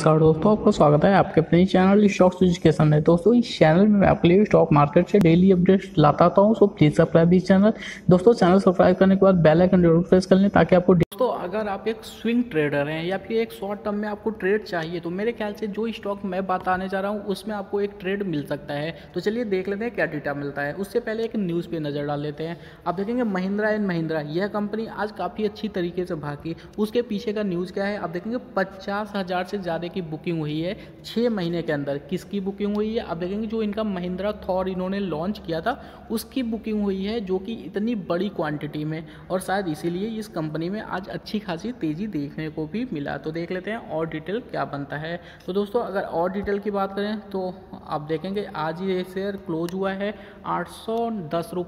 नमस्कार दोस्तों, आपका स्वागत है आपके अपने चैनल स्टॉक एजुकेशन में दोस्तों, इस चैनल में मैं आपके लिए स्टॉक मार्केट से डेली अपडेट्स लाता हूँ, so please subscribe this channel. दोस्तों, चैनल सब्सक्राइब करने के बाद बेल आइकन ज़रूर प्रेस कर लें ताकि आपको दोस्तों, अगर आप एक स्विंग ट्रेडर हैं या फिर एक शॉर्ट टर्म में आपको ट्रेड चाहिए तो मेरे ख्याल से जो स्टॉक मैं बताने जा रहा हूँ, उसमें आपको एक ट्रेड मिल सकता है। तो चलिए देख लेते हैं क्या डेटा मिलता है। उससे पहले एक न्यूज़ पे नज़र डाल लेते हैं। आप देखेंगे महिंद्रा एंड महिंद्रा, यह कंपनी आज काफ़ी अच्छी तरीके से भागी। उसके पीछे का न्यूज़ क्या है? आप देखेंगे पचास से ज़्यादा की बुकिंग हुई है छः महीने के अंदर। किसकी बुकिंग हुई है? आप देखेंगे जो इनका महिंद्रा थॉर इन्होंने लॉन्च किया था, उसकी बुकिंग हुई है जो कि इतनी बड़ी क्वांटिटी में। और शायद इसीलिए इस कंपनी में आज अच्छी खासी तेज़ी देखने को भी मिला। तो देख लेते हैं और डिटेल क्या बनता है। तो दोस्तों, अगर और डिटेल की बात करें तो आप देखेंगे आज ये शेयर क्लोज हुआ है आठ सौ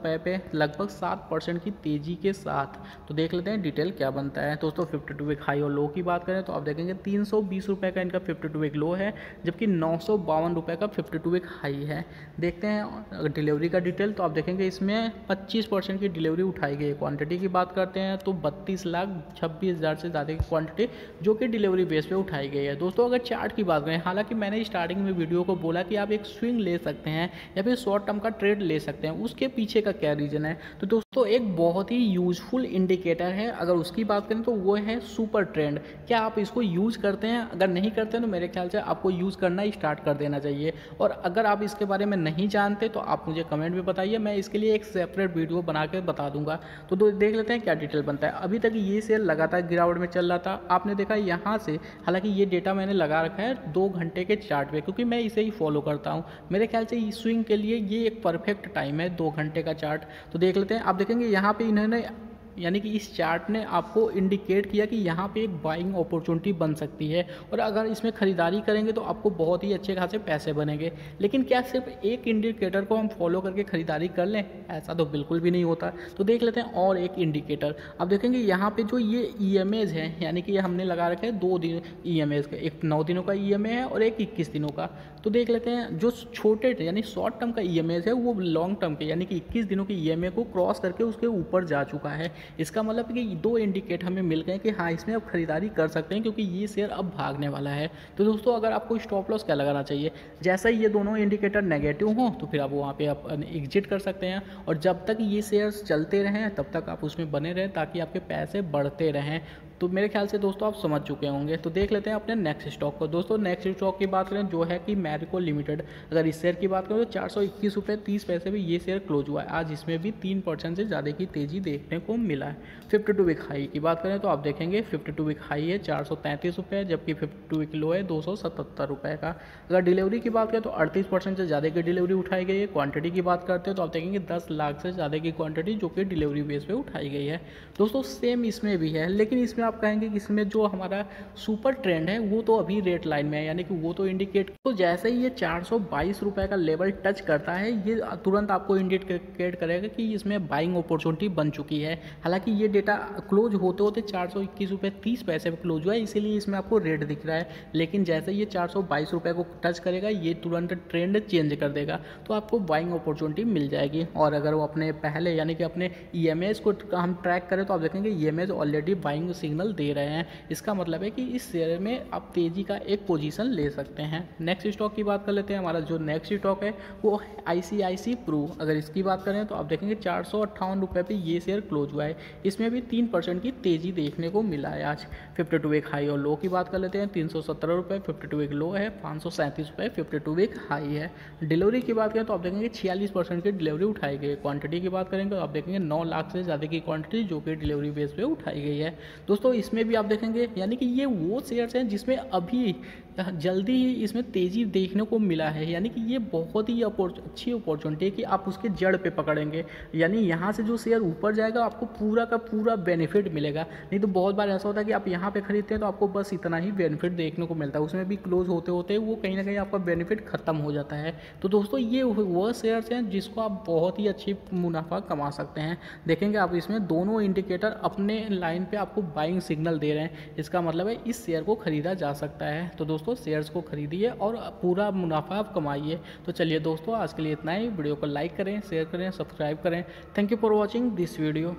पे, लगभग सात परसेंट की तेज़ी के साथ। तो देख लेते हैं डिटेल क्या बनता है। दोस्तों फिफ्टी टू हाई और लो की बात करें तो आप देखेंगे तीन सौ बीस रुपये का इनका फिफ्टी टू वीक लो है, जबकि नौ सौ बावन रुपये का फिफ्टी टू वीक हाई है। देखते हैं डिलीवरी का डिटेल तो आप देखेंगे इसमें पच्चीस परसेंट की डिलीवरी उठाई गई क्वान्टिटी की बात करते हैं तो बत्तीस लाख छब्बीस हज़ार से ज़्यादा की क्वांटिटी जो कि डिलीवरी बेस पे उठाई गई है। दोस्तों, अगर चार्ट की बात करें, हालाँकि मैंने स्टार्टिंग में वीडियो को बोला कि आप एक स्विंग ले सकते हैं या फिर शॉर्ट टर्म का ट्रेड ले सकते हैं, उसके पीछे का क्या रीज़न है? तो दोस्तों, एक बहुत ही यूजफुल इंडिकेटर है। अगर उसकी बात करें तो वो है सुपर ट्रेंड क्या आप इसको यूज़ करते हैं? अगर नहीं करते हैं तो मेरे ख्याल से आपको यूज़ करना ही स्टार्ट कर देना चाहिए। और अगर आप इसके बारे में नहीं जानते तो आप मुझे कमेंट में बताइए, मैं इसके लिए एक सेपरेट वीडियो बना के बता दूँगा। तो देख लेते हैं क्या डिटेल बनता है। अभी तक ये सेल लगातार गिरावट में चल रहा था। आपने देखा यहाँ से, हालाँकि ये डेटा मैंने लगा रखा है दो घंटे के चार्ट पे, क्योंकि मैं इसे ही फॉलो करता हूँ। मेरे ख्याल से स्विंग के लिए ये एक परफेक्ट टाइम है, दो घंटे का चार्ट तो देख लेते हैं, आप देखेंगे यहाँ पर इन्होंने यानी कि इस चार्ट ने आपको इंडिकेट किया कि यहाँ पे एक बाइंग अपॉर्चुनिटी बन सकती है। और अगर इसमें ख़रीदारी करेंगे तो आपको बहुत ही अच्छे खासे पैसे बनेंगे। लेकिन क्या सिर्फ़ एक इंडिकेटर को हम फॉलो करके ख़रीदारी कर लें? ऐसा तो बिल्कुल भी नहीं होता। तो देख लेते हैं और एक इंडिकेटर अब देखेंगे यहाँ पर जो ये ई e है, यानी कि ये हमने लगा रखे हैं दो दिन ई e का। एक नौ दिनों का ई e है और एक इक्कीस दिनों का। तो देख लेते हैं जो छोटे, यानी शॉर्ट टर्म का ई एम है, वो लॉन्ग टर्म के, यानी कि इक्कीस दिनों के ईएमए को क्रॉस करके उसके ऊपर जा चुका है। इसका मतलब कि दो इंडिकेट हमें मिल गए कि हाँ इसमें अब खरीदारी कर सकते हैं क्योंकि ये शेयर अब भागने वाला है। तो दोस्तों, अगर आपको स्टॉप लॉस क्या लगाना चाहिए? जैसा ये दोनों इंडिकेटर नेगेटिव हों तो फिर आप वहाँ पर आप एग्जिट कर सकते हैं। और जब तक ये शेयर्स चलते रहें, तब तक आप उसमें बने रहें ताकि आपके पैसे बढ़ते रहें। तो मेरे ख्याल से दोस्तों आप समझ चुके होंगे। तो देख लेते हैं अपने नेक्स्ट स्टॉक को। दोस्तों नेक्स्ट स्टॉक की बात करें, जो है कि मैरिको लिमिटेड अगर इस शेयर की बात करें तो चार सौ इक्कीस रुपये तीस पैसे भी ये शेयर क्लोज हुआ है। आज इसमें भी तीन परसेंट से ज़्यादा की तेज़ी देखने को मिला है। फिफ्टी टू वीक हाई की बात करें तो आप देखेंगे फिफ्टी टू वीक हाई है, चार सौ तैंतीस रुपये जबकि फिफ्टी टू वीक लो है, दो सौ सतहत्तर रुपये का। अगर डिलीवरी की बात करें तो अड़तीस परसेंट से ज़्यादा की डिलीवरी उठाई गई है। क्वांटिटी की बात करते हैं तो आप देखेंगे दस लाख से ज़्यादा की क्वांटिटी जो कि डिलीवरी बेस पर उठाई गई है। दोस्तों सेम इसमें भी है, लेकिन इसमें आप कहेंगे कि इसमें जो हमारा सुपर ट्रेंड है, वो तो अभी रेट लाइन में है, यानी कि वो तो इंडिकेट तो जैसे ही ये चार सौ का लेवल टच करता है, ये तुरंत आपको इंडिकेट करेगा कि इसमें बाइंग अपॉर्चुनिटी बन चुकी है। हालाँकि ये डेटा क्लोज होते होते चार सौ इक्कीस तीस पैसे पर क्लोज हुआ है, इसीलिए इसमें आपको रेट दिख रहा है। लेकिन जैसे ये चार सौ बाईस को टच करेगा, ये तुरंत ट्रेंड चेंज कर देगा तो आपको बाइंग अपॉर्चुनिटी मिल जाएगी। और अगर वो अपने पहले, यानी कि अपने ई e को हम ट्रैक करें तो आप देखेंगे ई ऑलरेडी बाइंग सिग्नल दे रहे हैं। इसका मतलब है कि इस शेयर में आप तेज़ी का एक पोजीशन ले सकते हैं। नेक्स्ट स्टॉक की बात कर लेते हैं। हमारा जो नेक्स्ट स्टॉक है, वो आई प्रू अगर इसकी बात करें तो आप देखेंगे चार सौ पर ये शेयर क्लोज हुआ है। इसमें भी तीन परसेंट की तेज़ी देखने को मिला है आज। फिफ्टी टू वीक हाई और लो की बात कर लेते हैं। तीन सौ सत्तर रुपये फिफ्टी टू वीक लो है। पाँच सौ सैंतीस रुपये फिफ्टी टू वीक हाई है। डिलीवरी की बात करें तो आप देखेंगे छियालीस परसेंट की डिलीवरी उठाई गई। क्वांटिटी की बात करेंगे तो आप देखेंगे नौ लाख से ज़्यादा की क्वांटिटी जो कि डिलीवरी बेस पे उठाई गई है। दोस्तों इसमें भी आप देखेंगे यानी कि ये वो शेयर्स हैं जिसमें अभी जल्दी ही इसमें तेज़ी देखने को मिला है। यानी कि ये बहुत ही अच्छी अपॉर्चुनिटी है कि आप उसके जड़ पे पकड़ेंगे। यानी यहाँ से जो शेयर ऊपर जाएगा, आपको पूरा का पूरा बेनिफिट मिलेगा। नहीं तो बहुत बार ऐसा होता है कि आप यहाँ पे खरीदते हैं तो आपको बस इतना ही बेनिफिट देखने को मिलता है। उसमें भी क्लोज होते होते वो कहीं ना कहीं आपका बेनिफिट ख़त्म हो जाता है। तो दोस्तों, ये वह शेयर्स हैं जिसको आप बहुत ही अच्छी मुनाफा कमा सकते हैं। देखेंगे आप इसमें दोनों इंडिकेटर अपने लाइन पर आपको बाइंग सिग्नल दे रहे हैं। इसका मतलब है इस शेयर को ख़रीदा जा सकता है। तो दोस्तों शेयर्स को खरीदिए और पूरा मुनाफा आप कमाइए। तो चलिए दोस्तों, आज के लिए इतना ही। वीडियो को लाइक करें शेयर करें सब्सक्राइब करें। Thank you for watching this video